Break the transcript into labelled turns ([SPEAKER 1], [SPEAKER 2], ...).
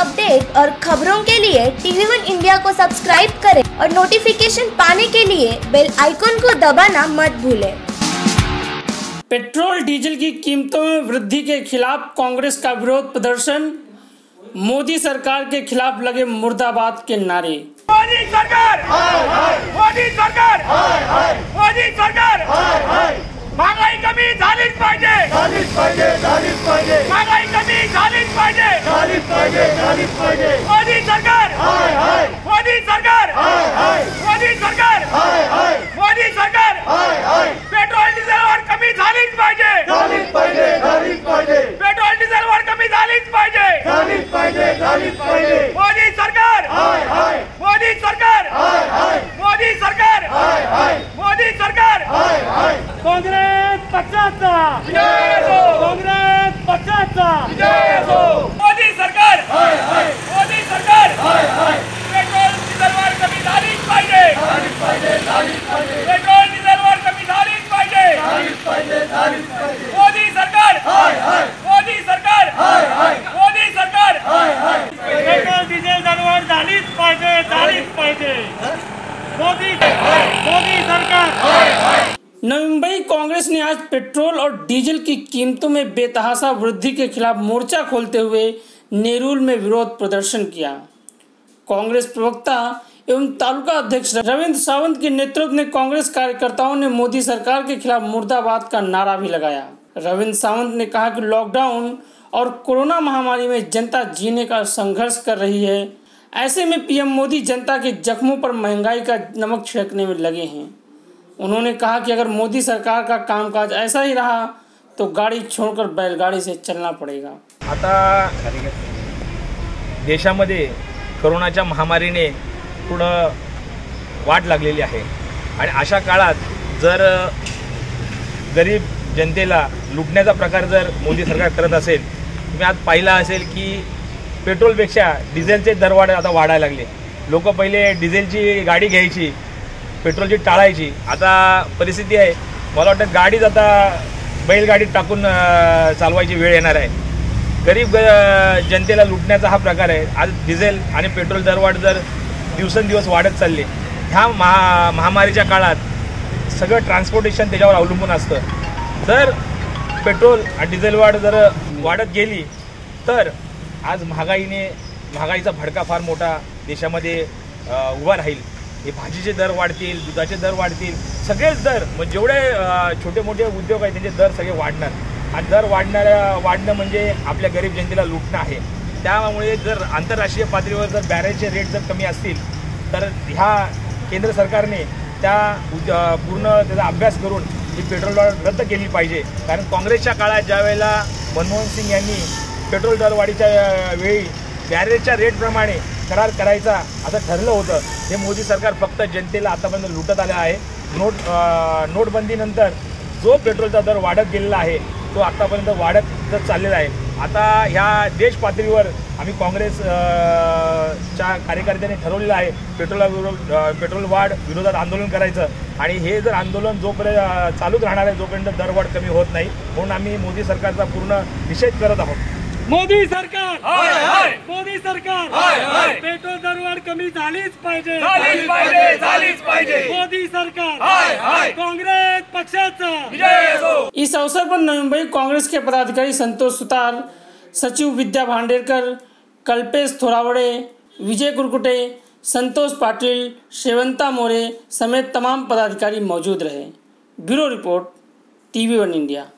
[SPEAKER 1] Update और खबरों के लिए टीवी वन इंडिया को सब्सक्राइब करें और नोटिफिकेशन पाने के लिए बेल आइकॉन को दबाना मत भूलें।
[SPEAKER 2] पेट्रोल डीजल की कीमतों में वृद्धि के खिलाफ कांग्रेस का विरोध प्रदर्शन मोदी सरकार के खिलाफ लगे मुर्दाबाद के नारे
[SPEAKER 3] मोदी सरकार मोदी सरकार मोदी सरकार महंगाई कमी झालीच पाहिजे
[SPEAKER 4] झालीच पाहिजे झालीच पाहिजे
[SPEAKER 3] महंगाई कमी झालीच पाहिजे
[SPEAKER 4] पाहिजे झालीच पाहिजे
[SPEAKER 3] मोदी सरकार
[SPEAKER 4] हाय हाय
[SPEAKER 3] मोदी सरकार
[SPEAKER 4] हाय हाय
[SPEAKER 3] मोदी सरकार
[SPEAKER 4] हाय हाय
[SPEAKER 3] मोदी सरकार
[SPEAKER 4] हाय हाय
[SPEAKER 3] पेट्रोल डिझेलवर कमी झालीच पाहिजे
[SPEAKER 4] झालीच पाहिजे झालीच पाहिजे
[SPEAKER 3] पेट्रोल डिझेलवर कमी झालीच पाहिजे
[SPEAKER 4] झालीच पाहिजे झालीच पाहिजे
[SPEAKER 3] मोदी सरकार
[SPEAKER 4] हाय हाय
[SPEAKER 3] मोदी सरकार
[SPEAKER 4] हाय हाय
[SPEAKER 3] मोदी सरकार
[SPEAKER 4] हाय हाय
[SPEAKER 3] मोदी सरकार
[SPEAKER 4] हाय हाय
[SPEAKER 3] काँग्रेस पक्षाचा
[SPEAKER 4] जय हो
[SPEAKER 3] काँग्रेस पक्षाचा
[SPEAKER 4] जय हो
[SPEAKER 2] नव मुंबई कांग्रेस ने आज पेट्रोल और डीजल की कीमतों में बेतहासा वृद्धि के खिलाफ मोर्चा खोलते हुए नेरूल में विरोध प्रदर्शन किया कांग्रेस प्रवक्ता एवं तालुका अध्यक्ष रविंद्र सावंत के नेतृत्व में कांग्रेस कार्यकर्ताओं ने मोदी सरकार के खिलाफ मुर्दाबाद का नारा भी लगाया रविंद्र सावंत ने कहा कि लॉकडाउन और कोरोना महामारी में जनता जीने का संघर्ष कर रही है ऐसे में पीएम मोदी जनता के जख्मों पर महंगाई का नमक छिड़कने में लगे हैं उन्होंने कहा कि अगर मोदी सरकार का कामकाज ऐसा ही रहा तो गाड़ी छोडकर बैलगाडी से चलना पडेगा
[SPEAKER 5] आता देशामध्ये कोरोनाच्या महामारीने थोडं वाट लागलेली आहे आणि अशा काळात जर गरीब जनतेला लुटण्याचा प्रकार जर मोदी सरकार करत असेल तुम्ही आज पाहिला असेल की पेट्रोलपेक्षा डिझेलचे दरवाढ आता वाढायला लागले लोक पहिले डिझेलची गाडी घ्यायची पेट्रोलची टाळायची आता परिस्थिती आहे मला वाटतं गाडीच आता बैलगाडीत टाकून चालवायची वेळ येणार आहे गरीब जनतेला लुटण्याचा हा प्रकार आहे आज डिझेल आणि पेट्रोल दरवाढ जर दिवसेंदिवस वाढत चालली ह्या महा महामारीच्या काळात सगळं ट्रान्सपोर्टेशन त्याच्यावर अवलंबून असतं जर पेट्रोल आणि डिझेल वाढ जर वाढत गेली तर आज महागाईने महागाईचा भडका फार मोठा देशामध्ये उभा राहील हे भाजीचे दर वाढतील दुधाचे दर वाढतील सगळेच दर मग म्हणजे जेवढे छोटे मोठे उद्योग आहेत त्यांचे दर सगळे वाढणार आणि दर वाढणाऱ्या वाढणं म्हणजे आपल्या गरीब जनतेला लुटणं आहे त्यामुळे जर आंतरराष्ट्रीय पातळीवर जर बॅरेजचे रेट जर कमी असतील तर ह्या केंद्र सरकारने त्या पूर्ण त्याचा अभ्यास करून ही पेट्रोल रद्द केली पाहिजे कारण काँग्रेसच्या काळात ज्या वेळेला मनमोहन सिंग यांनी पेट्रोल दरवाढीच्या वेळी बॅरेजच्या रेटप्रमाणे करार करायचा असं ठरलं होतं हे मोदी सरकार फक्त जनतेला आतापर्यंत लुटत आलं आहे नोट नोटबंदीनंतर जो पेट्रोलचा दर वाढत गेलेला आहे तो आत्तापर्यंत वाढतच चाललेला आहे आता ह्या देशपातळीवर आम्ही काँग्रेस च्या कार्यकर्त्यांनी ठरवलेलं आहे पेट्रोला विरोध पेट्रोल वाढ विरोधात आंदोलन करायचं आणि हे जर आंदोलन जोपर्यंत चालूच राहणार आहे जोपर्यंत दरवाढ कमी होत नाही म्हणून आम्ही मोदी सरकारचा पूर्ण निषेध करत आहोत
[SPEAKER 3] मोदी सरकार मोदी सरकार हाय हाय पेट्रोल दरवाढ कमी झालीच पाहिजे मोदी सरकार कांग्रेस
[SPEAKER 4] हाय पक्षाचा
[SPEAKER 2] इस अवसर पर मुंबई कांग्रेस के पदाधिकारी संतोष सुतार सचिव विद्या भांडेरकर कल्पेश थोरावड़े विजय कुरकुटे संतोष पाटिल शेवंता मोरे समेत तमाम पदाधिकारी मौजूद रहे bureau report TV One India